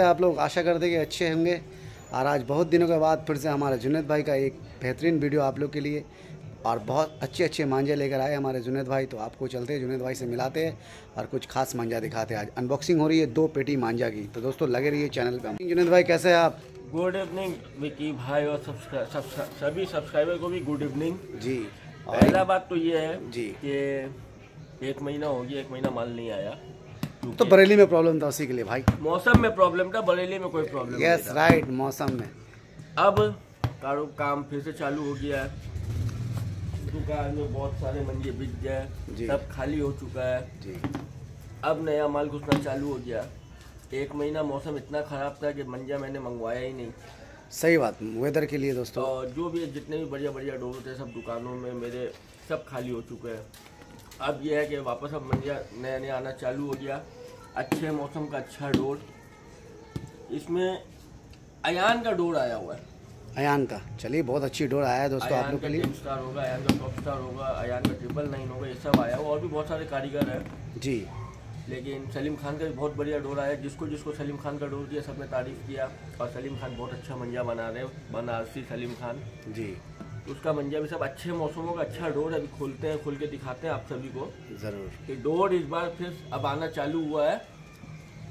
आप लोग आशा करते हैं कि अच्छे होंगे। और आज बहुत दिनों के बाद फिर से हमारे जुनेद भाई का एक बेहतरीन वीडियो आप लोग के लिए और बहुत अच्छे अच्छे मांझे लेकर आए हमारे जुनेद भाई। तो आपको चलते हैं जुनेद भाई से मिलाते हैं और कुछ खास मांझा दिखाते हैं। आज अनबॉक्सिंग हो रही है दो पेटी मांझा की। तो दोस्तों लगे रहिए चैनल पे जुनेद भाई कैसे हैं आप? गुड इवनिंग विकी भाई और सभी सब्सक्राइबर को भी गुड इवनिंग जी। पहला बात तो ये है जी। कि एक महीना हो गया एक महीना माल नहीं आया। तो बरेली में प्रॉब्लम था उसी के लिए भाई। मौसम में प्रॉब्लम था बरेली में कोई प्रॉब्लम यस राइट मौसम में। अब कारो काम फिर से चालू हो गया है। दुकान में बहुत सारे मंजे बिक। गए सब खाली हो चुका है। जी। अब नया माल घुसना चालू हो गया। एक महीना मौसम इतना खराब था कि मंजा मैंने मंगवाया ही नहीं। सही बात वेदर के लिए दोस्तों। और जो भी जितने भी बढ़िया बढ़िया डोर थे सब दुकानों में मेरे सब खाली हो चुके हैं। अब यह है कि वापस अब मंडिया नया नया आना चालू हो गया। अच्छे मौसम का अच्छा डोर इसमें अयान का डोर आया हुआ है। अयान का। चलिए बहुत अच्छी डोर आया है दोस्तों आप लोग के लिए। स्टार होगा अयान का टॉप स्टार होगा अयान का ट्रिपल नाइन होगा ये सब आया हुआ और भी बहुत सारे कारीगर हैं। जी। लेकिन सलीम खान का भी बहुत बढ़िया डोर आया जिसको जिसको सलीम खान का डोर दिया सबने तारीफ़ किया। और सलीम खान बहुत अच्छा मंजा बना रहे हैं। बनारसी सलीम खान। जी। उसका मंजा भी सब अच्छे मौसमों का अच्छा डोर अभी खोलते हैं खोल के दिखाते हैं आप सभी को। ज़रूर। कि डोर इस बार फिर अब आना चालू हुआ है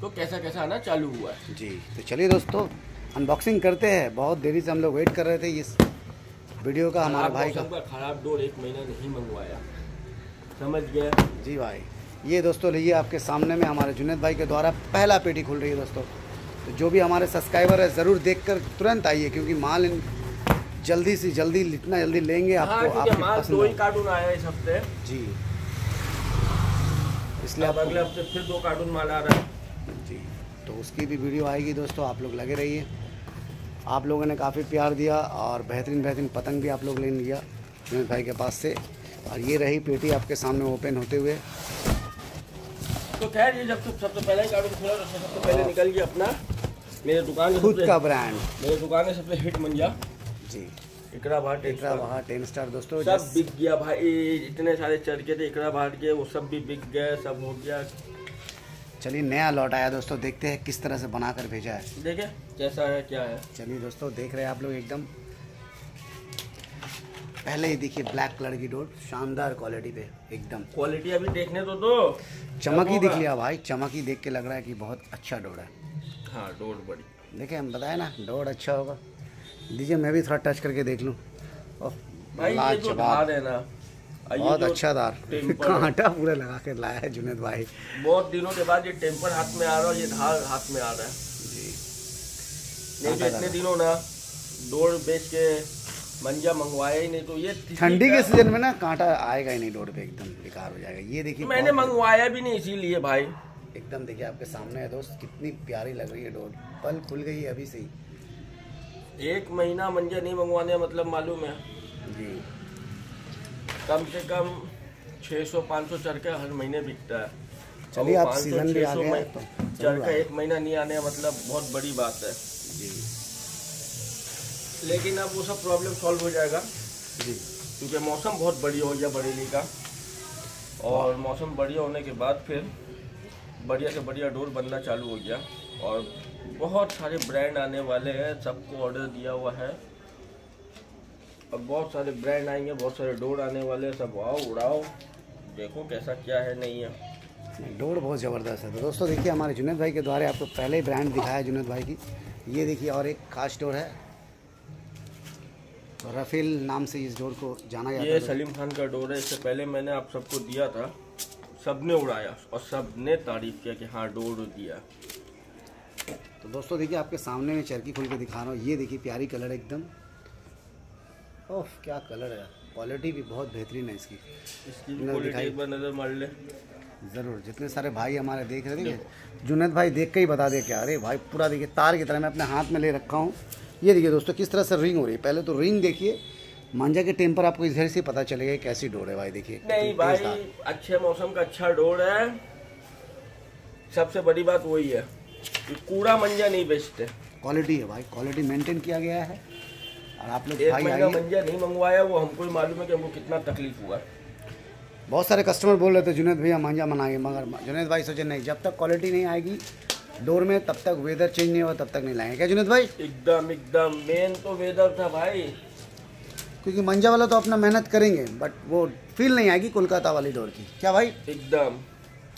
तो कैसा कैसा आना चालू हुआ है? जी तो चलिए दोस्तों अनबॉक्सिंग करते हैं। बहुत देरी से हम लोग वेट कर रहे थे इस वीडियो का हमारा भाई का। खराब डोर एक महीना नहीं मंगवाया। समझ गया? जी भाई ये दोस्तों लीजिए आपके सामने में हमारे जुनेद भाई के द्वारा पहला पेटी खुल रही है दोस्तों। तो जो भी हमारे सब्सक्राइबर है ज़रूर देखकर तुरंत आइए क्योंकि माल इन- जल्दी से जल्दी जितना जल्दी लेंगे हाँ आपको क्योंकि आपकी माल दो ही कार्टून आया है इस हफ़्ते। जी। इसलिए अब अगले हफ़्ते फिर दो कार्टून माल आ रहा है। जी। तो उसकी भी वीडियो आएगी दोस्तों आप लोग लगे रहिए। आप लोगों ने काफ़ी प्यार दिया और बेहतरीन बेहतरीन पतंग भी आप लोग ले लिया जुनेद भाई के पास से। और ये रही पेटी आपके सामने ओपन होते हुए। तो खैर ये जब सब सबसे पहले कार्टून खुला सबसे पहले निकल गया अपना। मेरे दुकान खुद का ब्रांड मेरे दुकान के सबसे हिट मंजा। जी। इकरा भाट टेट्रा वहाँ टेन स्टार दोस्तों सब बिक गया भाई इतने सारे चढ़ के थे इकरा भाट के वो सब भी बिक गए सब हो गया। चलिए नया लौट आया दोस्तों देखते हैं किस तरह से बनाकर भेजा है। देखे कैसा है क्या है। चलिए दोस्तों देख रहे हैं आप लोग एकदम। पहले ही देखिए ब्लैक कलर की डोर शानदार क्वालिटी पे एकदम। क्वालिटी अभी देखने तो दो। चमक ही दिख लिया भाई चमक ही देख के लग रहा है कि बहुत अच्छा डोर है। हाँ डोर बड़ी। देखिए हम बताए ना डोर अच्छा होगा। दीजिए मैं भी थोड़ा टच करके देख लूँ। लाजवाब। है ना बहुत अच्छा दार। कांटा पूरा लगा के लाया है जुनेद भाई। बहुत दिनों के बाद ये टेम्पर हाथ में आ रहा है ये धार हाथ में आ रहा है। जी। नहीं तो इतने दिनों ना डोर बेच के मंजा मंगवाया ही नहीं तो ये ठंडी के सीज़न में ना कांटा आएगा ही नहीं डोर पे एकदम बेकार हो जाएगा। ये देखिए तो मैंने मंगवाया भी नहीं इसीलिए भाई। एकदम देखिए आपके सामने है दोस्त कितनी प्यारी लग रही है डोर। पल खुल गई है अभी से ही। एक महीना मंजा नहीं मंगवाने मतलब मालूम है। जी। कम से कम 600 500 चरखा हर महीने बिकता है। चलिए, 500, सीज़न भी आ 600 गया है तो चरखा एक महीना नहीं आने मतलब बहुत बड़ी बात है। जी। लेकिन अब वो सब प्रॉब्लम सॉल्व हो जाएगा। जी। क्योंकि मौसम बहुत बढ़िया हो गया बरेली का। और मौसम बढ़िया होने के बाद फिर बढ़िया से बढ़िया डोर बनना चालू हो गया। और बहुत सारे ब्रांड आने वाले हैं सबको ऑर्डर दिया हुआ है। अब बहुत सारे ब्रांड आएँगे बहुत सारे डोर आने वाले हैं सब आओ उड़ाओ देखो कैसा क्या है नहीं है। डोर बहुत ज़बरदस्त है। तो दोस्तों देखिए हमारे जुनेद भाई के द्वारा आपको पहले ही ब्रांड दिखाया जुनेद भाई की। ये देखिए और एक खास डोर है। रफील नाम से इस डोर को जाना जाता ये सलीम खान का डोर है इससे पहले मैंने आप सबको दिया था। सबने उड़ाया और सबने तारीफ़ किया कि हाँ डोर दिया। तो दोस्तों देखिए आपके सामने में चरखी खोल के दिखा रहा हूँ। ये देखिए प्यारी कलर है एकदम। ओह क्या कलर है क्वालिटी भी बहुत बेहतरीन है इसकी। इसकी दिखाई। नज़र मार ले। ज़रूर जितने सारे भाई हमारे देख रहे थे जुनेद भाई देख के ही बता दे क्या। अरे भाई पूरा देखिए तार की तरह मैं अपने हाथ में ले रखा हूँ। ये देखिए दोस्तों किस तरह से रिंग हो रही है। पहले तो रिंग देखिए। मांझा के टेम्पर आपको इधर से पता चलेगा कैसी डोर है भाई देखिए। नहीं भाई अच्छे मौसम का अच्छा डोर है। सबसे बड़ी बात वही है। कूड़ा मंजा नहीं बेचते। क्वालिटी है भाई क्वालिटी मेंटेन किया गया है। और आप लोग एक भाई महीना आइए। मंजा नहीं मंगवाया वो हमको ही मालूम है कि हमको कितना तकलीफ़ हुआ। बहुत सारे कस्टमर बोल रहे थे जुनेद भैया मांझा मनाएँगे मगर जुनेद भाई सोचे नहीं जब तक क्वालिटी नहीं आएगी डोर में तब तक वेदर चेंज नहीं हुआ तब तक नहीं लाएँगे। क्या जुनेद भाई? एकदम एकदम। मेन तो वेदर था भाई। क्योंकि मंजा वाला तो अपना मेहनत करेंगे बट वो फील नहीं आएगी कोलकाता वाली डोर की। क्या भाई? एकदम।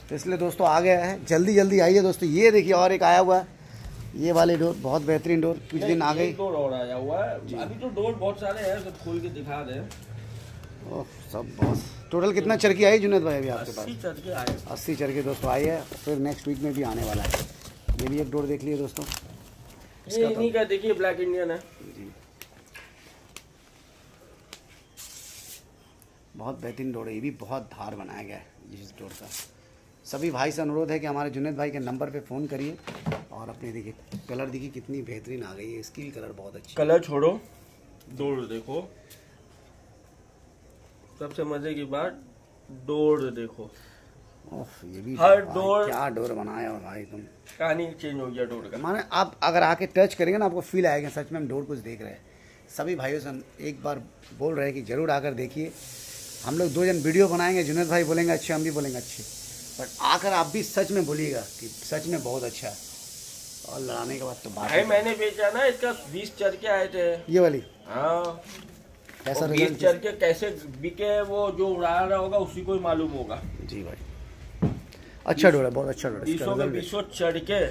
तो इसलिए दोस्तों आ गया है। जल्दी जल्दी आइए दोस्तों। ये देखिए और एक आया हुआ है। ये वाली डोर बहुत बेहतरीन डोर। कुछ दिन आ गई डोर और आया हुआ है। अभी तो डोर बहुत सारे हैं सब खोल के दिखा दे। ओह, सब बहुत। टोटल कितना चरखी आई जुनेद भाई अभी आपके पास? अस्सी चरखी दोस्तों आई है। फिर नेक्स्ट वीक में भी आने वाला है। ये भी एक डोर देख लिए दोस्तों। ये इन्हीं का देखिए ब्लैक इंडियन है। बहुत बेहतरीन डोर है। ये भी बहुत धार बनाया गया है इस डोर का। सभी भाई से अनुरोध है कि हमारे जुनेद भाई के नंबर पे फ़ोन करिए और अपने देखिए कलर देखिए कितनी बेहतरीन आ गई है। इसकी भी कलर बहुत अच्छी कलर छोड़ो। डोर देखो। सबसे मज़े की बात डोर देखो। ये भी हर डोर- क्या डोर बनाया हो भाई तुम। कहानी चेंज हो गया डोर का। माने आप अगर आके टच करेंगे ना आपको फील आएगा सच में हम डोर कुछ देख रहे हैं। सभी भाइयों से हम एक बार बोल रहे हैं कि ज़रूर आकर देखिए। हम लोग दो जन वीडियो बनाएँगे जुनेद भाई बोलेंगे अच्छे हम भी बोलेंगे अच्छे। बट आकर आप भी सच में बोलिएगा कि सच में बहुत अच्छा है। और लड़ाने के बाद तो बात भाई है। मैंने बेचा ना इसका बीस चढ़ के आए थे। ये वाली? हाँ। कैसा बीस रिज़ल्ट चढ़ के कैसे बिके वो जो उड़ा रहा होगा उसी को ही मालूम होगा। जी भाई। अच्छा डोर बहुत अच्छा डोर बीसों में बीसों चढ़ के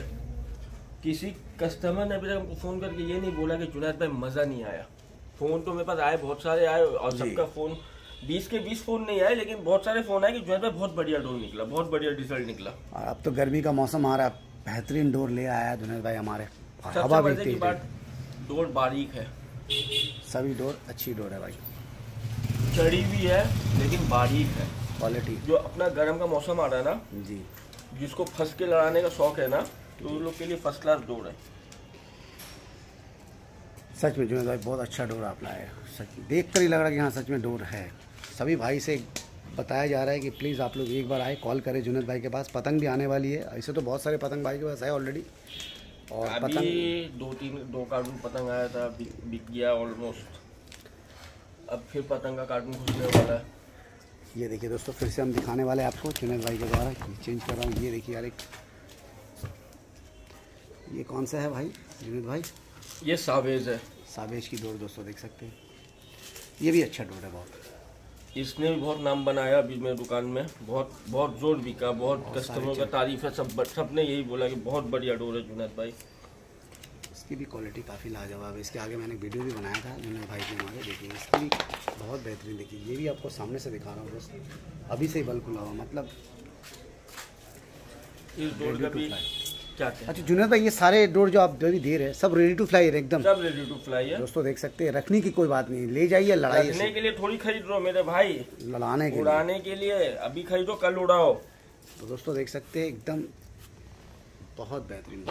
किसी कस्टमर ने अभी तक फ़ोन करके ये नहीं बोला कि जुनैद भाई मज़ा नहीं आया। फ़ोन तो मेरे पास आए बहुत सारे आए और सबका फ़ोन बीस के बीस फ़ोन नहीं आए लेकिन बहुत सारे फ़ोन आए कि जुनैद भाई बहुत बढ़िया डोर निकला बहुत बढ़िया रिज़ल्ट निकला। और अब तो गर्मी का मौसम आ रहा है बेहतरीन डोर ले आया है जुनेद भाई हमारे। हवा भी तेज। है डोर बारीक है। सभी डोर अच्छी डोर है भाई। चढ़ी भी है लेकिन बारीक है। क्वालिटी जो अपना गर्म का मौसम आ रहा है ना जी। जिसको फंस के लड़ाने का शौक है ना तो उन लोग के लिए फ़र्स्ट क्लास डोर है। सच में जुनेद भाई बहुत अच्छा डोर आप लाए हैं। सच देख कर ही लग रहा है कि हाँ सच में डोर है। सभी भाई से बताया जा रहा है कि प्लीज़ आप लोग एक बार आए कॉल करें जुनेद भाई के पास। पतंग भी आने वाली है। ऐसे तो बहुत सारे पतंग भाई के पास है ऑलरेडी और अभी पतंग दो तीन दो कार्टून पतंग आया था बिक, गया ऑलमोस्ट अब फिर पतंग का कार्टून घुसने वाला है। ये देखिए दोस्तों फिर से हम दिखाने वाले हैं आपको जुनेद भाई के द्वारा। चेंज कर रहा हूँ। ये देखिए यार एक ये कौन सा है भाई? जुनेद भाई? ये सावेज है। सावेज की डोर दोस्तों देख सकते हैं। ये भी अच्छा डोर है बहुत। इसने भी बहुत नाम बनाया अभी मेरे दुकान में। बहुत बहुत ज़ोर बिका बहुत कस्टमरों का तारीफ़ है सब सबने यही बोला कि बहुत बढ़िया डोर है जुनैद भाई। इसकी भी क्वालिटी काफ़ी लाजवाब है। इसके आगे मैंने वीडियो भी बनाया था जुनेद भाई के हमारे। देखिए इसकी भी बहुत बेहतरीन देखिए। ये भी आपको सामने से दिखा रहा हूँ दोस्तों अभी से ही बल्ब खुला हुआ मतलब इस डोर का भी क्या क्या अच्छा जुनेद भाई ये सारे डोर जो आप अभी दे रहे हैं सब रेडी टू फ्लाई है एकदम? सब रेडी टू फ्लाई है। दोस्तों देख सकते हैं रखने की कोई बात नहीं ले जाइए लड़ाइए रखने के लिए थोड़ी खरीद रहे मेरे भाई। लड़ाने के उड़ाने के लिए। अभी खरीदो कल उड़ाओ। तो दोस्तों देख सकते हैं एकदम बहुत बेहतरीन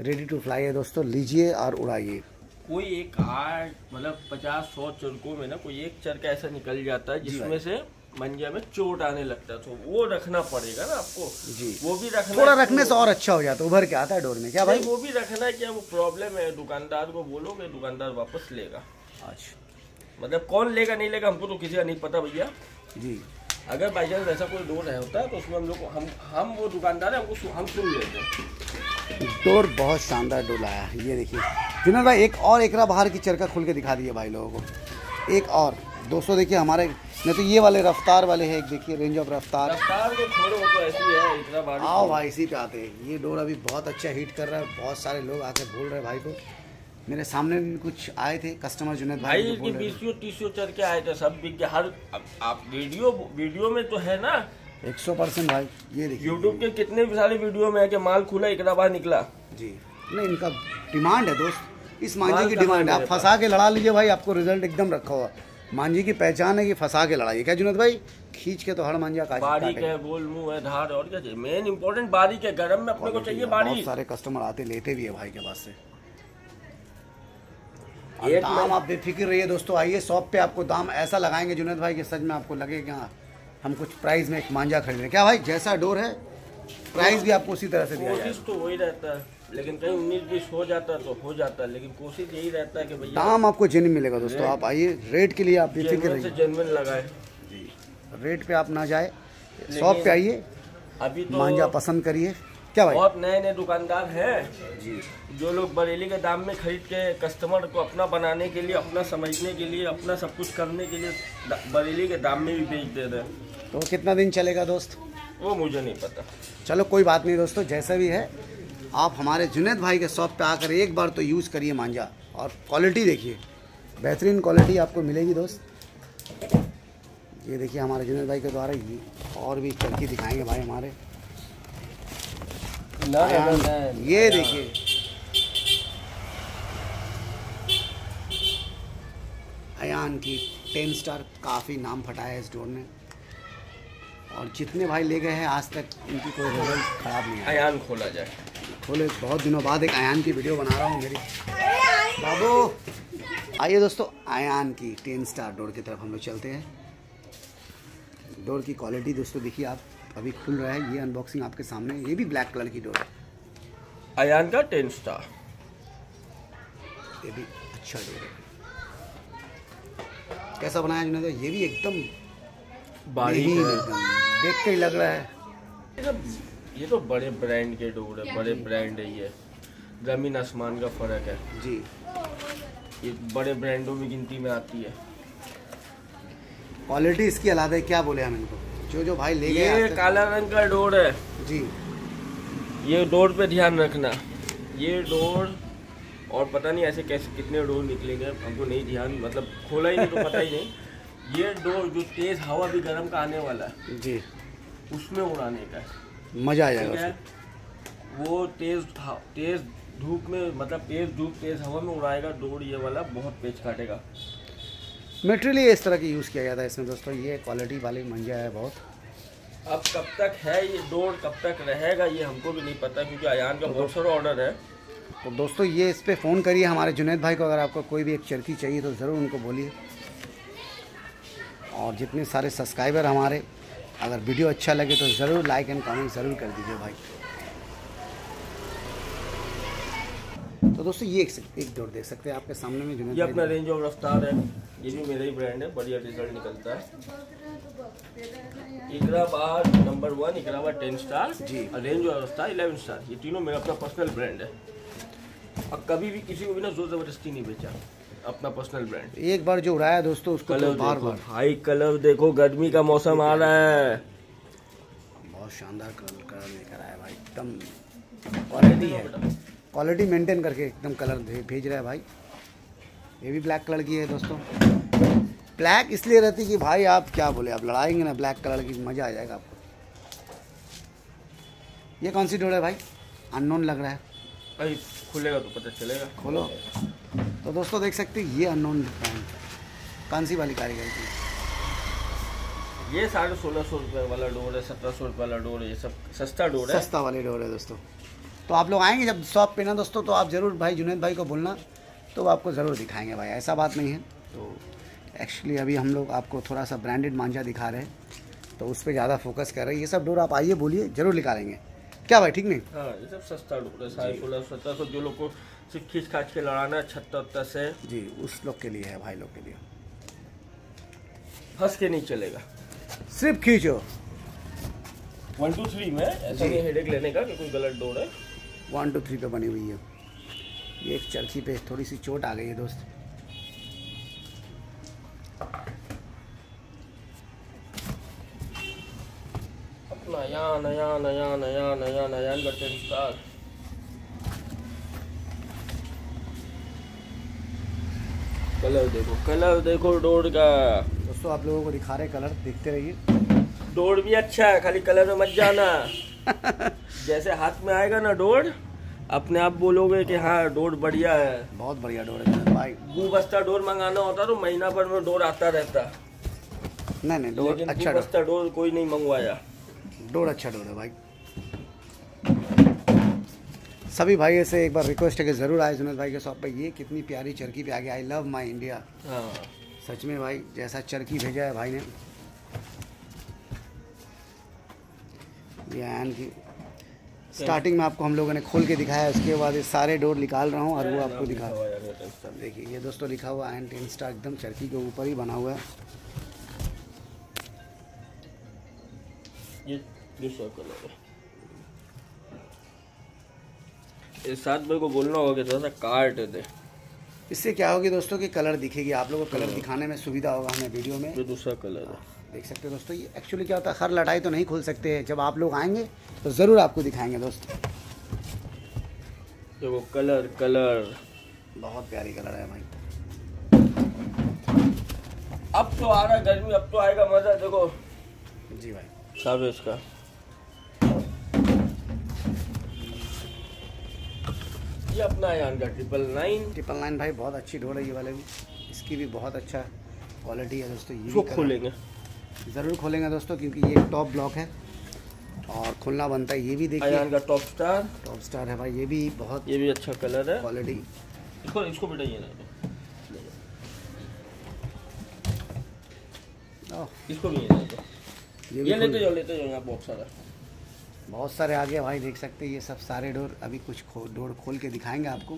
रेडी टू फ्लाई है दोस्तों लीजिए और उड़ाइए। कोई एक आठ मतलब पचास सौ चरकों में ना कोई एक चरका ऐसा निकल जाता है जिसमें से मंजा में चोट आने लगता है तो वो रखना पड़ेगा ना आपको। जी। वो भी रखना थोड़ा रखने से और अच्छा हो जाता है उभर के आता है डोर में क्या भाई? वो भी रखना है क्या वो प्रॉब्लम है दुकानदार को बोलोगे दुकानदार वापस लेगा। अच्छा। मतलब कौन लेगा नहीं लेगा हमको तो किसी का नहीं पता भैया। जी। अगर बाई चांस ऐसा कोई डोर है होता है तो उसमें हम लोग हम हम वो दुकानदार है हमको हम सुन लेते हैं। डोर बहुत शानदार डोर आया ये देखिए। जुनर भाई एक और एकरा बाहर की चरखा खुल के दिखा दिए भाई लोगों को। एक और। दोस्तों देखिए हमारे नहीं तो ये वाले रफ्तार वाले है एक देखिए रेंज ऑफ़ रफ्तार। रफ्तार को छोड़ो वो तो ऐसी है इतना आओ भाई इसी पे आते हैं। ये डोर अभी बहुत अच्छा हिट कर रहा है बहुत सारे लोग आके बोल रहे हैं भाई को। मेरे सामने भी कुछ आए थे कस्टमर जुनेद भाई भाई बीसियों तीसियों चल के आए थे सब बिक हर आप वीडियो वीडियो में तो है ना? एक सौ परसेंट भाई ये देखिए। यूट्यूब के कितने भी सारे वीडियो में है कि माल खुला एक बार निकला। जी। नहीं इनका डिमांड है दोस्त। इस मांझी की डिमांड है। आप फंसा के लड़ा लीजिए भाई आपको रिज़ल्ट एकदम रखा हुआ। मांझी की पहचान है कि फंसा के लड़ाइए क्या जुनेद भाई? खींच के तो हर मांझा बारीक है गोल मुँह है धार और क्या चाहिए? मेन इंपॉर्टेंट बारीक है गरम में अपने को चाहिए बहुत सारे कस्टमर आते लेते भी है भाई के पास से। दाम आप बेफिक्र रहिए दोस्तों आइए शॉप पे आपको दाम ऐसा लगाएँगे जुनेद भाई कि सच में आपको लगे कि हाँ हम कुछ प्राइस में एक मांझा खरीद रहे क्या भाई जैसा डोर है प्राइस भी आपको उसी तरह से दिया जाएगा। कोशिश तो वही रहता है। लेकिन कहीं उन्नीस बीस हो जाता है तो हो जाता है लेकिन कोशिश यही रहता है कि भैया दाम आपको जेन्यून मिलेगा दोस्तों आप आइए रेट के लिए आप बेफिक्र रहिए। जेनवन लगाए। जी रेट पे आप ना जाए शॉप पे आइए अभी तो मांझा पसंद करिए। क्या भाई? बहुत नए नए दुकानदार हैं। जी। जो लोग बरेली के दाम में खरीद के कस्टमर को अपना बनाने के लिए अपना समझने के लिए अपना सब कुछ करने के लिए बरेली के दाम में भी बेच दे रहे हैं। तो कितना दिन चलेगा दोस्त? वो मुझे नहीं पता। चलो कोई बात नहीं दोस्तों जैसा भी है आप हमारे जुनेद भाई के शॉप पे आकर एक बार तो यूज़ करिए मांझा और क्वालिटी देखिए। बेहतरीन क्वालिटी आपको मिलेगी दोस्त। ये देखिए हमारे जुनेद भाई के द्वारा ये और भी चरखी दिखाएँगे भाई हमारे। ये देखिए। अयान की टेन स्टार काफ़ी नाम फटाया है इस डोर ने। और जितने भाई ले गए हैं आज तक इनकी कोई रिज़ल्ट ख़राब नहीं है अयान खोला जाए। खोले बहुत दिनों बाद एक आयान की वीडियो बना रहा हूँ मेरी। बाबू आइए दोस्तों आयान की टेन स्टार डोर की तरफ़ हम लोग चलते हैं। डोर की क्वालिटी दोस्तों देखिए आप अभी खुल रहा है ये अनबॉक्सिंग आपके सामने ये भी ब्लैक कलर की डोर है। आयान का टेन स्टार। ये भी अच्छा डोर है। कैसा बनाया जिन्होंने ये भी एकदम बारीक महीन एकदम देख के ही लग रहा है। ये तो बड़े ब्रांड के डोर है बड़े ब्रांड है ये। ज़मीन आसमान का फ़र्क है। जी। ये बड़े ब्रांडों में गिनती में आती है। क्वालिटी इसकी अलग है क्या बोले हम इनको? जो जो भाई ले गए ये काला रंग का डोर है। जी। ये डोर पे ध्यान रखना। ये डोर और पता नहीं ऐसे कैसे कितने डोर निकलेंगे हमको नहीं ध्यान मतलब खोला ही नहीं तो पता ही नहीं। ये डोर जो तेज हवा भी गर्म का आने वाला है जी। उसमें उड़ाने का है। मज़ा आ जाएगा वो तेज तेज धूप में मतलब तेज धूप तेज हवा में उड़ाएगा दौड़ ये वाला बहुत पेच काटेगा। मटेरियल इस तरह की यूज़ किया जाता है इसमें दोस्तों ये क्वालिटी वाली मंजा है बहुत। अब कब तक है ये डोर कब तक रहेगा ये हमको भी नहीं पता क्योंकि अयान का बहुत सारा ऑर्डर है। तो दोस्तों ये इस पर फ़ोन करिए हमारे जुनेद भाई को अगर आपको कोई भी एक चरखी चाहिए तो ज़रूर उनको बोलिए। और जितने सारे सब्सक्राइबर हमारे अगर वीडियो अच्छा लगे तो ज़रूर लाइक एंड कमेंट ज़रूर कर दीजिए भाई। तो दोस्तों ये एक, एक डोर देख सकते हैं आपके सामने में ये अपना रेंज ऑफ़ रफ्तार है। ये भी मेरा ही ब्रांड है बढ़िया रिज़ल्ट निकलता है। Iqrabad number one Iqrabad ten star जी। और रेंज ऑफ़ रफ्तार इलेवन स्टार ये तीनों मेरा अपना पर्सनल ब्रांड है। और कभी भी किसी को भी ना ज़ोर ज़बरदस्ती नहीं बेचा। अपना पर्सनल ब्रांड एक बार जो उड़ाया दोस्तों उसको कलर तो बार बार। भाई कलर देखो गर्मी का मौसम आ रहा है। बहुत शानदार कलर कलर लेकर आया भाई एकदम क्वालिटी है। क्वालिटी मेंटेन करके एकदम कलर भेज रहा है भाई। ये भी ब्लैक कलर की है दोस्तों। ब्लैक इसलिए रहती कि भाई आप क्या बोले आप लड़ाएँगे ना ब्लैक कलर की मज़ा आ जाएगा आपको। ये कौन सी डोर है भाई? अननोन लग रहा है। खुलेगा तो पता चलेगा। खोलो। तो दोस्तों देख सकते हैं ये अननोन कौन सी वाली कारीगरी की ये साढ़े सोलह सौ रुपये वाला डोर है सत्रह सौ रुपये वाला डोर है ये सब सस्ता डोर है। सस्ता वाली डोर है दोस्तों। तो आप लोग आएँगे जब शॉप पे ना दोस्तों तो आप ज़रूर भाई जुनेद भाई को बोलना तो वो आपको ज़रूर दिखाएँगे भाई। ऐसा बात नहीं है। तो एक्चुअली अभी हम लोग आपको थोड़ा सा ब्रांडेड मांझा दिखा रहे हैं। तो उस पर ज़्यादा फोकस कर रहे हैं। ये सब डोर आप आइए बोलिए ज़रूर निकालेंगे। क्या भाई ठीक नहीं? हाँ ये सब सस्ता डोर साढ़े सोलह सत्रह सौ जो लोग को सिर्फ़ खींच खाच के लड़ाना है छत्तर उत्तर से जी उस लोग के लिए है भाई लोग के लिए। फंस के नहीं चलेगा। सिर्फ़ खींचो। वन टू थ्री में ऐसा नहीं हेडेक लेने का कि कोई गलत डोर है वन टू थ्री पे बनी हुई है। ये एक चरखी पे थोड़ी सी चोट आ गई है दोस्त। नया नया नया नया नया नया करते स्टार कलर देखो कलर देखो डोर का। दोस्तों आप लोगों को दिखा रहे कलर देखते रहिए। डोर भी अच्छा है खाली कलर में मत जाना। जैसे हाथ में आएगा ना डोर अपने आप बोलोगे कि हाँ डोर बढ़िया है। बहुत बढ़िया डोर है भाई। दो बस्ता डोर मंगाना होता तो महीना भर में डोर आता रहता। नहीं नहीं डोर अच्छा बस्ता डोर कोई नहीं मंगवाया। डोर अच्छा डोर है भाई। सभी भाई से एक बार रिक्वेस्ट है कि ज़रूर आए जुनेद भाई के शॉप पे। ये कितनी प्यारी चरखी पे आ गया आई। लव माई इंडिया हाँ। सच में भाई जैसा चरखी भेजा है भाई ने। ये की स्टार्टिंग में आपको हम लोगों ने खोल के दिखाया। उसके बाद ये सारे डोर निकाल रहा हूँ और वो आपको दिखा देखिए ये दोस्तों लिखा हुआ टेन स्टार एकदम चरखी के ऊपर ही बना हुआ है। ये दूसरा कलर है इस साथ मेरे को बोलना होगा कि थोड़ा सा काट दे। इससे क्या होगी दोस्तों कि कलर दिखेगी आप लोगों को कलर दिखाने में सुविधा होगा हमें वीडियो में। ये दूसरा कलर है देख सकते हो दोस्तों ये एक्चुअली क्या होता है हर लड़ाई तो नहीं खोल सकते हैं। जब आप लोग आएँगे तो ज़रूर आपको दिखाएँगे दोस्त। देखो कलर कलर बहुत प्यारी कलर है भाई। अब तो आ रहा है गर्मी अब तो आएगा मज़ा देखो। जी भाई। है इसका ये अपना यहाँ का ट्रिपल नाइन ट्रिपल नाइन भाई बहुत अच्छी ढोल है वाले भी। इसकी भी बहुत अच्छा क्वालिटी है दोस्तों ये खोलेंगे। ज़रूर खोलेंगे दोस्तों क्योंकि ये टॉप ब्लॉक है। और खुलना बनता है ये भी देखिए। अयान का टॉप स्टार टॉप स्टार है भाई ये भी बहुत ये भी अच्छा कलर है। क्वालिटी इसको इसको बेटा ये ना इसको भी ये। ये लेते जाओ लेते जाओ यहाँ बहुत सारा बहुत सारे आगे भाई देख सकते हैं ये सब सारे डोर अभी कुछ खो, डोर खोल के दिखाएँगे आपको।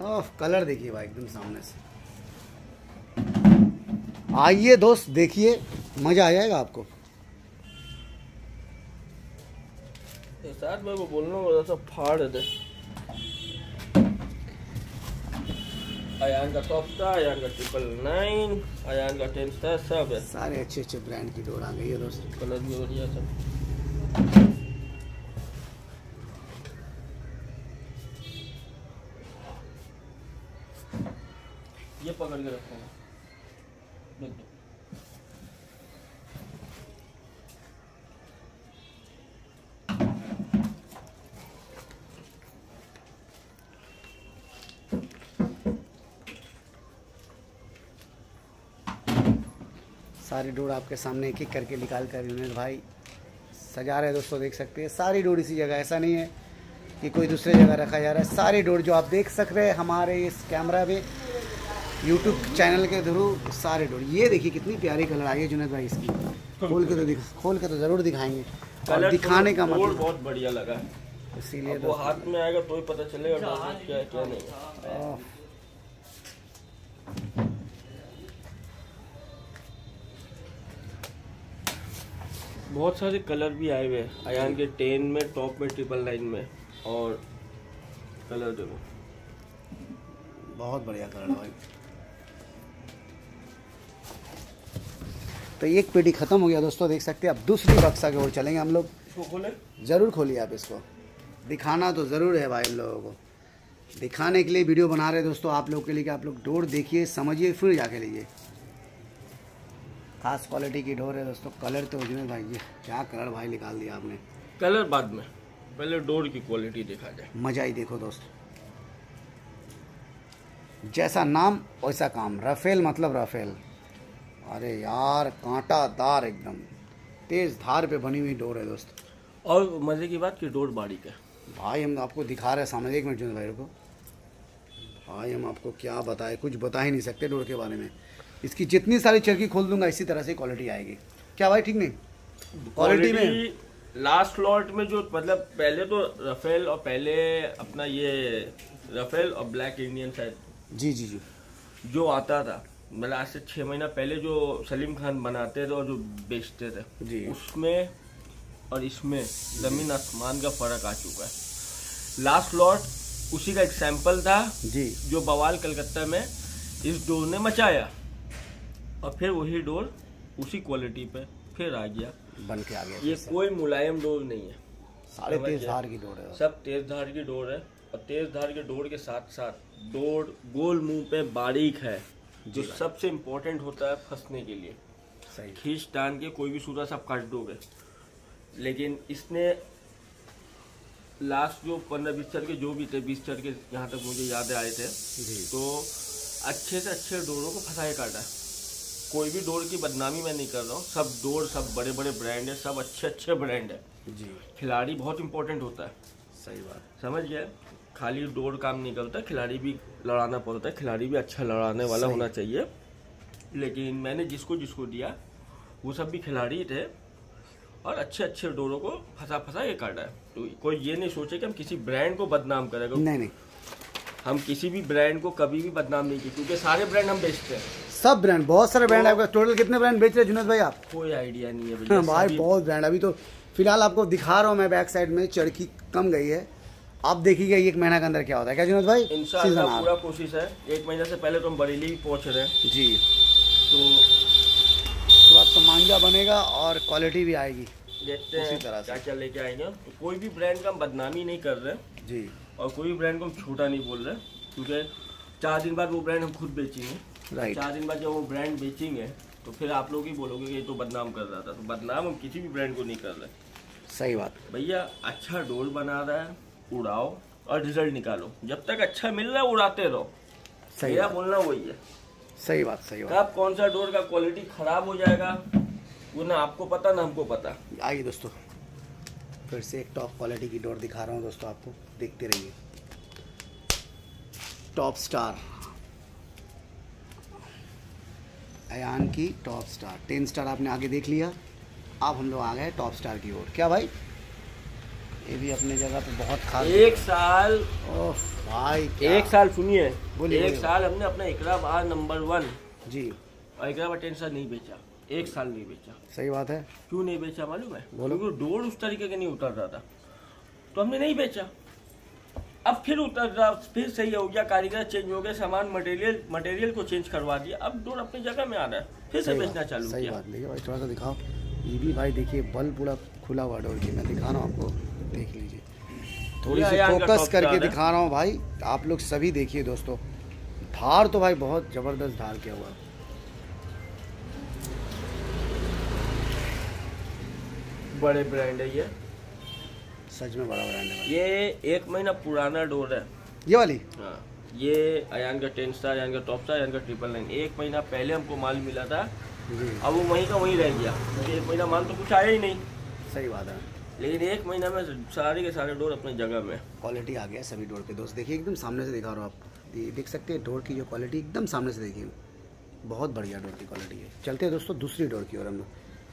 ओह कलर देखिए भाई एकदम सामने से। आइए दोस्त देखिए मज़ा आ जाएगा आपको। साथ में वो बोलना फाड़ दे। अयान का टॉप स्टार अयान का ट्रिपल नाइन अयान का टेन स्टार सब है सारे अच्छे अच्छे ब्रांड की डोर आ गई है दोस्तों। कलर भी बढ़िया सब ये पकड़ के रखो देख दो सारी डोर आपके सामने एक एक करके निकाल कर यूनिट भाई सजा रहे दोस्तों देख सकते हैं। सारी डोर इसी जगह ऐसा नहीं है कि कोई दूसरे जगह रखा जा रहा है। सारी डोर जो आप देख सक रहे हैं हमारे इस कैमरा में यूट्यूब चैनल के थ्रू सारे डोर। ये देखिए कितनी प्यारी कलर आई है जुनेद भाई इसकी। खोल के तो दिखा खोल के तो ज़रूर दिखाएँगे। और दिखाने का मतलब बहुत बढ़िया लगा। इसीलिए वो हाथ में आएगा तो ही पता चलेगा क्या क्या नहीं। बहुत सारे कलर भी आए हुए हैं। अयान के टेन में टॉप में ट्रिपल लाइन में। और कलर देखो। बहुत बढ़िया कलर भाई। तो एक पेटी ख़त्म हो गया दोस्तों देख सकते हैं। अब दूसरी बक्सा की ओर चलेंगे हम लोग। इसको खोले। ज़रूर खोलिए आप इसको। दिखाना तो ज़रूर है भाई हम लोगों को। दिखाने के लिए वीडियो बना रहे दोस्तों आप लोग के लिए कि आप लोग डोर देखिए समझिए फिर जाके लीजिए। खास क्वालिटी की डोर है दोस्तों। कलर तो जुनेद भाई ये क्या कलर भाई निकाल दिया आपने? कलर बाद में। पहले डोर की क्वालिटी देखा जाए। मज़ा ही देखो दोस्त। जैसा नाम वैसा काम। राफेल मतलब राफेल। अरे यार कांटादार एकदम। तेज धार पे बनी हुई डोर है दोस्त। और मज़े की बात कि डोर बारीक है। भाई हम आपको दिखा रहे हैं सामने। एक मिनट जुनेद भाई को भाई हम आपको क्या बताए? कुछ बता ही नहीं सकते डोर के बारे में। इसकी जितनी सारी चरखी खोल दूँगा इसी तरह से क्वालिटी आएगी। क्या भाई ठीक नहीं? क्वालिटी में? लास्ट लॉट में जो मतलब पहले तो रफेल और पहले अपना ये रफेल और ब्लैक इंडियन शायद जी जी जी। जो आता था मतलब आज से छह महीना पहले जो सलीम खान बनाते थे और जो बेचते थे जी। उसमें और इसमें ज़मीन आसमान का फ़र्क आ चुका है। लास्ट लॉट उसी का एग्ज़ाम्पल था जी। जो बवाल कलकत्ता में इस डोर ने मचाया। और फिर वही डोर उसी क्वालिटी पे फिर आ गया। बन के आ गया ये कोई मुलायम डोर नहीं है। समझ तेज धार की डोर है। सब तेज धार की डोर है और तेज धार के डोर के साथ साथ डोर गोल मुँह पे बारीक है जो सबसे इम्पोर्टेंट होता है फंसने के लिए। खींच टान के कोई भी सूरा सब काट दोगे। लेकिन इसने लास्ट जो पंद्रह बीस चल के जो भी थे बीस चर के यहाँ तक मुझे याद आए थे तो अच्छे से अच्छे डोरों को फंसाए काटा। है कोई भी डोर की बदनामी मैं नहीं कर रहा हूँ। सब डोर सब बड़े बड़े ब्रांड है सब अच्छे अच्छे ब्रांड है। जी। खिलाड़ी बहुत इंपॉर्टेंट होता है। सही बात। समझ गया? खाली डोर काम नहीं करता खिलाड़ी भी लड़ाना पड़ता है खिलाड़ी भी अच्छा लड़ाने वाला होना चाहिए। लेकिन मैंने जिसको जिसको दिया वो सब भी खिलाड़ी थे और अच्छे अच्छे डोरों को फंसा फंसा के काटा है। तो कोई ये नहीं सोचे कि हम किसी ब्रांड को बदनाम करेंगे नहीं नहीं। हम किसी भी ब्रांड को कभी भी बदनाम नहीं किए क्योंकि सारे ब्रांड हम बेचते हैं। सब ब्रांड बहुत सारे ब्रांड आपका टोटल कितने ब्रांड बेच रहे हैं जुनेद भाई आप? कोई आइडिया नहीं है भैया भाई बहुत ब्रांड अभी तो फ़िलहाल आपको दिखा रहा हूँ मैं बैक साइड में चरखी कम गई है। आप देखिएगा एक महीना के अंदर क्या होता है। क्या जुनेद भाई? इंशाल्लाह पूरा कोशिश है। एक महीने से पहले तो हम बरेली भी पहुँच रहे हैं। जी। तो उसके बाद तो मांझा बनेगा और क्वालिटी भी आएगी। देखते हैं क्या क्या लेके आएँगे। तो कोई भी ब्रांड का हम बदनामी नहीं कर रहे। जी। और कोई ब्रांड को हम छोटा नहीं बोल रहे क्योंकि चार दिन बाद वो ब्रांड हम खुद बेचेंगे। राइट चार दिन बाद जब वो ब्रांड बेचेंगे तो फिर आप लोग ही बोलोगे कि ये तो बदनाम कर रहा था। तो बदनाम हम किसी भी ब्रांड को नहीं कर रहे। सही बात। भैया अच्छा डोल बना रहा है उड़ाओ और रिज़ल्ट निकालो। जब तक अच्छा मिल रहा है उड़ाते रहो। सही बात। बोलना वही है। सही बात सही बात। आप कौन सा डोर का क्वालिटी खराब हो जाएगा वो ना आपको पता ना हमको पता। आइए दोस्तों। फिर से एक टॉप क्वालिटी की डोर दिखा रहा हूँ दोस्तों आपको देखते रहिए। टॉप स्टार अयान की टॉप स्टार टेन स्टार आपने आगे देख लिया। अब हम लोग आ गए टॉप स्टार की ओर। क्या भाई? ये भी अपने जगह पे बहुत खास एक साल ओह भाई क्या- एक साल सुनिए। बोलिए, एक साल हमने अपना इकरा बार नंबर वन जी। और इकरा बार टेन साल नहीं बेचा। एक साल नहीं बेचा। सही बात है। क्यों नहीं बेचा मालूम है? बोलो। क्योंकि डोर उस तरीके का नहीं उतर रहा था। तो हमने नहीं बेचा। अब फिर उतर रहा फिर सही हो गया कारीगर चेंज हो गया सामान मटेरियल मटेरियल को चेंज करवा दिया। अब डोर अपनी जगह में आ रहा है। फिर से बेचना चालू सही बात। देखिए भाई थोड़ा सा दिखाओ। ये भी भाई देखिए बल्ब पूरा खुला हुआ डोर की। मैं दिखा रहा हूँ आपको। देख लीजिए। थोड़ी सी फोकस करके दिखा रहा हूँ भाई। आप लोग सभी देखिए दोस्तों। धार तो भाई बहुत ज़बरदस्त धार किया हुआ है। बड़े ब्रांड है ये। सच में बड़ा ब्रांड है ये एक महीना पुराना डोर है। ये वाली? हाँ ये अयान का टेन स्टार अयान का टॉप स्टार अयान का ट्रिपल नाइन एक महीना पहले हमको माल मिला था। अब वो वहीं का वहीं रह गया। क्योंकि एक महीना माल तो कुछ आया ही नहीं। सही बात है। लेकिन एक महीना में सारे के सारे डोर अपनी जगह में। क्वालिटी आ गया सभी डोर पे। दोस्त देखिए एकदम सामने से दिखा रहा हूँ आप। ये देख सकते हैं डोर की जो क्वालिटी एकदम सामने से देखिए। बहुत बढ़िया डोर की क्वालिटी है। चलते हैं दोस्तों दूसरी डोर की ओर हम। लोग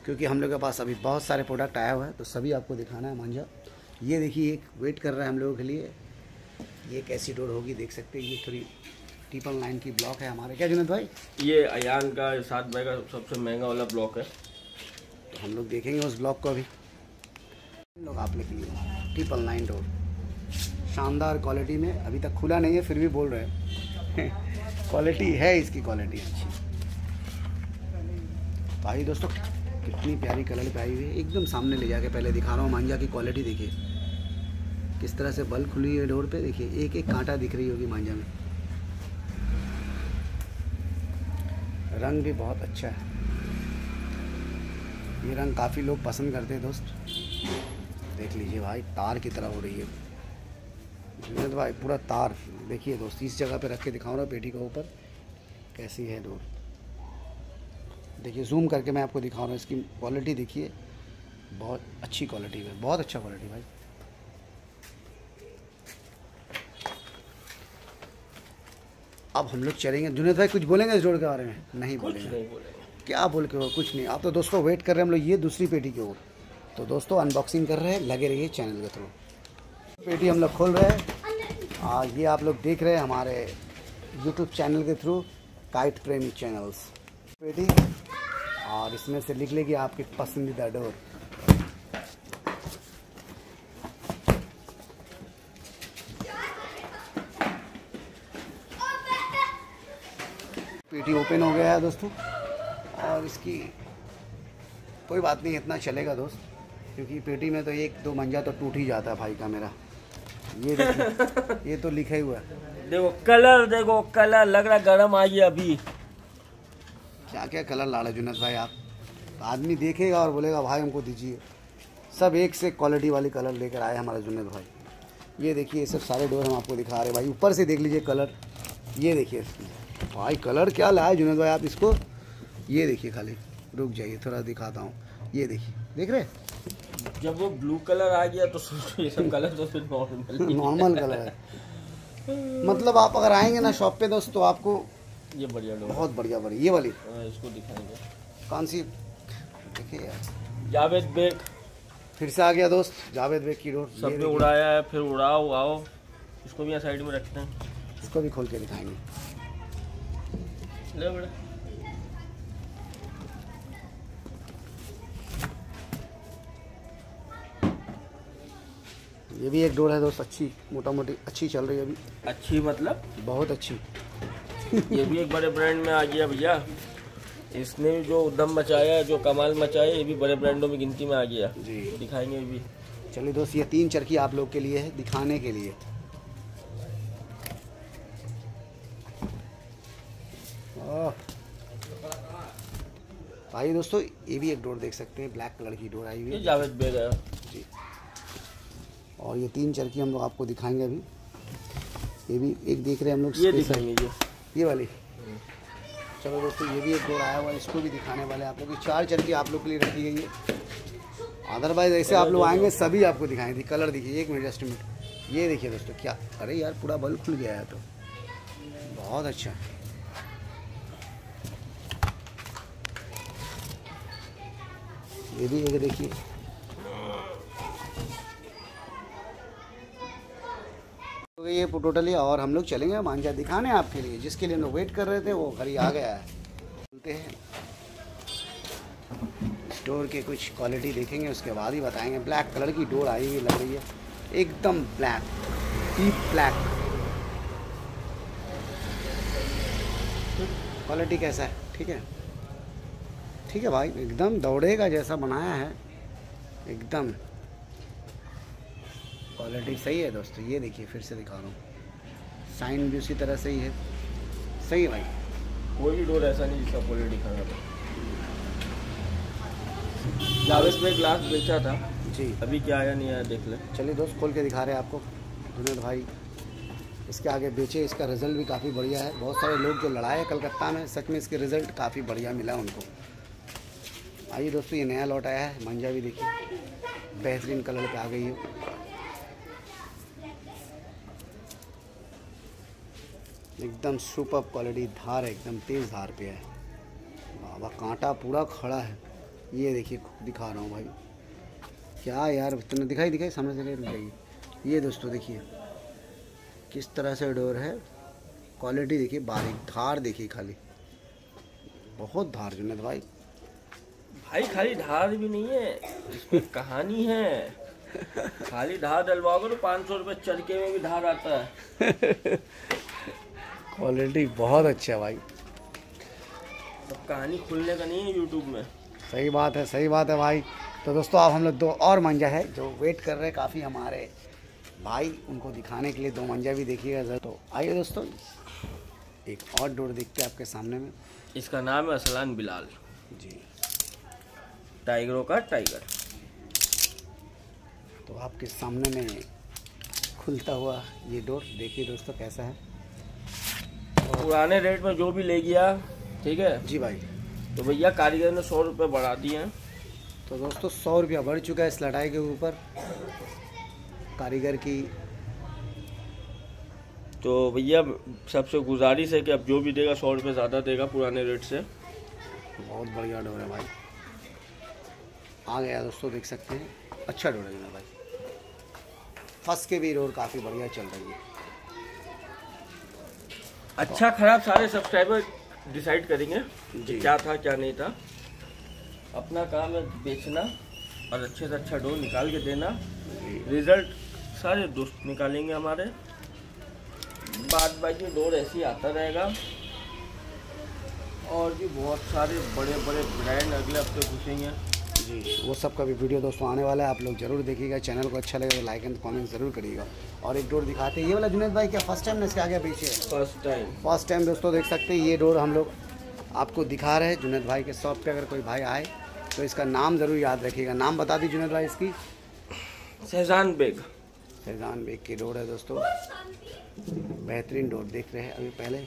क्योंकि हम लोग के पास अभी बहुत सारे प्रोडक्ट आया हुआ है तो सभी आपको दिखाना है मांझा। ये देखिए एक वेट कर रहा है हम लोगों के लिए। ये कैसी डोर होगी देख सकते हैं ये थोड़ी ट्रिपल नाइन की ब्लॉक है हमारे। क्या जुनत भाई? ये अयान का सात बाई का सबसे महँगा वाला ब्लॉक है। तो हम लोग देखेंगे उस ब्लॉक को अभी। लोग आप लिख लिए ट्रिपल नाइन डोर शानदार क्वालिटी में अभी तक खुला नहीं है फिर भी बोल रहे हैं। क्वालिटी है इसकी क्वालिटी अच्छी। तो आइए दोस्तों कितनी प्यारी कलर पे आई हुई है। एकदम सामने ले जाके पहले दिखा रहा हूँ। मांझा की क्वालिटी देखिए। किस तरह से बल खुली है डोर पे, देखिए एक एक कांटा दिख रही होगी मांझा में। रंग भी बहुत अच्छा है। ये रंग काफ़ी लोग पसंद करते हैं, दोस्त। देख लीजिए भाई, तार की तरह हो रही है। जुनेद भाई, पूरा तार। देखिए दोस्त, इस जगह पे रख के दिखाऊँ रहा पेटी के ऊपर, कैसी है डोर। देखिए जूम करके मैं आपको दिखा रहा हूँ इसकी क्वालिटी देखिए। बहुत अच्छी क्वालिटी है बहुत अच्छा क्वालिटी भाई। अब हम लोग चलेंगे। जुनेद भाई कुछ बोलेंगे इस डोर के बारे में? नहीं बोलेंगे। नहीं बोलेंगे। क्या बोल के हो? कुछ नहीं। आप तो दोस्तों वेट कर रहे हैं हम लोग ये दूसरी पेटी की ओर। तो दोस्तों अनबॉक्सिंग कर रहे हैं लगे रहिए चैनल के थ्रू पेटी हम लोग खोल रहे हैं। और ये आप लोग देख रहे हैं हमारे यूट्यूब चैनल के थ्रू काइट प्रेमी चैनल्स पेटी और इसमें से लिख लेगी आपकी पसंदीदा डोर। पेटी ओपन हो गया है दोस्तों, और इसकी कोई बात नहीं, इतना चलेगा दोस्त, क्योंकि पेटी में तो एक दो मंजा तो टूट ही जाता है भाई का मेरा। ये ये तो लिखा ही हुआ है। देखो, कलर देखो, कलर लग रहा गर्म आई अभी। क्या क्या कलर ला रहे जुनत भाई आप? आदमी देखेगा और बोलेगा भाई हमको दीजिए। सब एक से क्वालिटी वाली कलर लेकर आए हमारे जुनेद भाई। ये देखिए ये सब सारे डोर हम आपको दिखा रहे हैं। भाई ऊपर से देख लीजिए कलर। ये देखिए भाई कलर क्या लाए जुनेद भाई आप इसको? ये देखिए खाली रुक जाइए थोड़ा दिखाता हूँ। ये देखिए देख रहे जब वो ब्लू कलर आ गया तो सोचो ये सब कलर तो फिर नॉर्मल नॉर्मल कलर है। मतलब आप अगर आएँगे ना शॉप पे दोस्त तो आपको ये बढ़िया डोर बहुत बढ़िया बढ़िया। ये वाली। हाँ, इसको दिखाएँगे। कौन सी? देखिए यार। जावेद बेग। फिर से आ गया दोस्त जावेद बेग की डोर। ये सबने उड़ाया है फिर उड़ाओ आओ। इसको भी यहाँ साइड में रखते हैं। उसको भी खोल के दिखाएँगे। ले बड़ा ये भी एक डोर है दोस्त अच्छी मोटा मोटी अच्छी चल रही है अभी। अच्छी मतलब? बहुत अच्छी। ये भी एक बड़े ब्रांड में आ गया भैया। इसने भी जो उद्यम मचाया जो कमाल मचाया ये भी बड़े ब्रांडों में गिनती में आ गया। जी। दिखाएँगे भी। चलिए दोस्त ये तीन चरखी आप लोग के लिए है दिखाने के लिए। आइए दोस्तों ये भी एक डोर देख सकते हैं ब्लैक कलर की डोर आई हुई है। जावेद बेग है। जी। और ये तीन चरखी हम लोग आपको दिखाएँगे अभी। ये भी एक देख रहे हैं हम लोग ये दिखाएँगे ये। ये वाली। चलो दोस्तों, ये भी एक डोर आया हुआ है, इसको भी दिखाने वाले हैं आप लोग। ये चार चरखी आप लोग के लिए रखी गई है। अदरवाइज़ ऐसे आप लोग आएँगे, सभी आपको दिखाएँगे। कलर देखिए, एक मिनट जस्ट मिनट ये देखिए दोस्तों, क्या अरे यार, पूरा बल्ब खुल गया है तो। बहुत अच्छा। ये भी एक देखिए। गई है टोटली, और हम लोग चलेंगे मांझा दिखाने आपके लिए। जिसके लिए हम लोग वेट कर रहे थे, वो घर ही आ गया है। बोलते हैं। डोर के कुछ क्वालिटी देखेंगे, उसके बाद ही बताएँगे। ब्लैक कलर की डोर आई हुई लग रही है। एकदम ब्लैक डीप ब्लैक क्वालिटी कैसा है? ठीक है? ठीक है भाई, एकदम दौड़ेगा जैसा बनाया है। एकदम। क्वालिटी सही है दोस्तों ये देखिए फिर से दिखा रहा हूँ। साइन भी उसी तरह से ही है। सही है भाई। कोई भी डोर ऐसा नहीं जिसका क्वालिटी खराब है जावेद में ग्लास बेचा था। जी। अभी क्या आया नहीं आया देख ले। चलिए दोस्त खोल के दिखा रहे हैं आपको। जुनेद भाई इसके आगे बेचे इसका रिज़ल्ट भी काफ़ी बढ़िया है। बहुत सारे लोग जो लड़ाए हैं कलकत्ता में सच में इसके रिज़ल्ट काफ़ी बढ़िया मिला उनको। आइए दोस्तों ये नया लौट आया है। मंजा भी देखिए। बेहतरीन कलर पे आ गई है। एकदम सुपर क्वालिटी धार है एकदम तेज़ धार पे है। बाबा कांटा पूरा खड़ा है। ये देखिए दिखा रहा हूँ भाई। क्या यार तुमने दिखाई दिखाई? सामने से नहीं रुक जाइए ये दोस्तों देखिए किस तरह से डोर है। क्वालिटी देखिए बारीक धार देखिए खाली। बहुत धार जुनेद भाई। भाई खाली धार भी नहीं है कहानी है। खाली धार डलवाओगे तो पाँच सौ रुपये चरके में भी धार आता है। क्वालिटी बहुत अच्छा है भाई। अब कहानी खुलने का नहीं है यूट्यूब में। सही बात है सही बात है भाई। तो दोस्तों आप हम लोग दो और मंजा है जो वेट कर रहे हैं काफ़ी हमारे भाई। उनको दिखाने के लिए दो मंजा भी देखिएगा जरा। तो आइए दोस्तों एक और डोर देखते हैं आपके सामने में। इसका नाम है असलान बिलाल। जी। टाइगरों का टाइगर तो आपके सामने में खुलता हुआ ये डोर। देखिए दोस्तों कैसा है। पुराने रेट में जो भी ले गया ठीक है? जी भाई। तो भैया कारीगर ने सौ रुपये बढ़ा दिए हैं। तो दोस्तों सौ रुपया बढ़ चुका है इस लड़ाई के ऊपर कारीगर की। तो भैया सबसे गुजारिश है कि अब जो भी देगा सौ रुपये ज़्यादा देगा पुराने रेट से। बहुत बढ़िया डोर है भाई। आ गया दोस्तों देख सकते हैं। अच्छा डोर है भाई। फ़र्स्ट के भी डोर काफ़ी बढ़िया चल रही है। अच्छा खराब सारे सब्सक्राइबर डिसाइड करेंगे जी। कि क्या था क्या नहीं था। अपना काम है बेचना और अच्छे से अच्छा डोर निकाल के देना। रिज़ल्ट सारे दोस्त निकालेंगे हमारे। बाद बाकी डोर ऐसे ही आता रहेगा। और भी बहुत सारे बड़े बड़े ब्रांड अगले हफ़्ते घुसेंगे। जी वो सब का भी वीडियो दोस्तों आने वाला है। आप लोग ज़रूर देखिएगा। चैनल को अच्छा लगेगा लाइक एंड कमेंट ज़रूर करिएगा। और एक डोर दिखाते हैं। ये वाला जुनेद भाई क्या फ़र्स्ट टाइम ना इसके आगे पीछे? फ़र्स्ट टाइम फ़र्स्ट टाइम दोस्तों देख सकते हैं ये डोर हम लोग आपको दिखा रहे हैं। जुनेद भाई के शॉप पे अगर कोई भाई आए तो इसका नाम ज़रूर याद रखिएगा। नाम बता दी जुनेद भाई इसकी। शहजान बेग। फैजान बेग की डोर है दोस्तों। बेहतरीन डोर देख रहे हैं। अभी पहले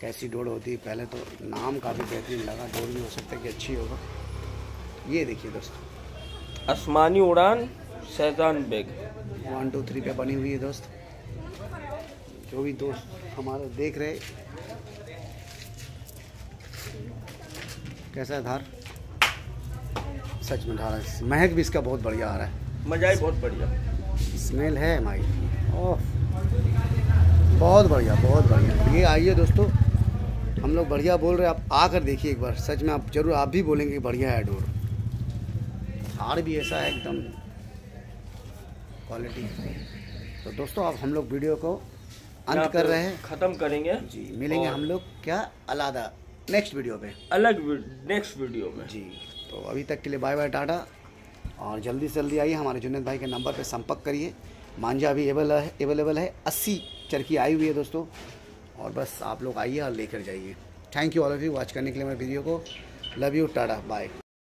कैसी डोर होती है पहले तो नाम काफ़ी बेहतरीन लगा। डोर भी हो सकता है कि अच्छी होगा। ये देखिए दोस्तों। आसमानी उड़ान Shahjan Baig. One two three पे बनी हुई है दोस्त। जो भी दोस्त हमारा देख रहे। कैसा है धार? सच में धार है। महक भी इसका बहुत बढ़िया आ रहा है। मज़ा ही बहुत बढ़िया। स्मेल है माई ओह। बहुत बढ़िया बहुत बढ़िया। ये आइए दोस्तों। हम लोग बढ़िया बोल रहे हैं। आप आकर देखिए एक बार। सच में आप ज़रूर आप भी बोलेंगे बढ़िया है डोर। हार भी ऐसा है एकदम। क्वालिटी तो दोस्तों अब हम लोग वीडियो को अंत कर रहे हैं। खत्म करेंगे जी मिलेंगे हम लोग क्या अलादा नेक्स्ट वीडियो पे। अलग नेक्स्ट वीडियो में। जी तो अभी तक के लिए बाय बाय टाटा। और जल्दी से जल्दी आइए हमारे जुनेद भाई के नंबर पर संपर्क करिए। मांझा भी अवेलेबल है अवेलेबल है अस्सी चरखी आई हुई है दोस्तों। और बस आप लोग आइए और लेकर जाइए। Thank you all of you watch करने के लिए मेरे वीडियो को। Love you tata bye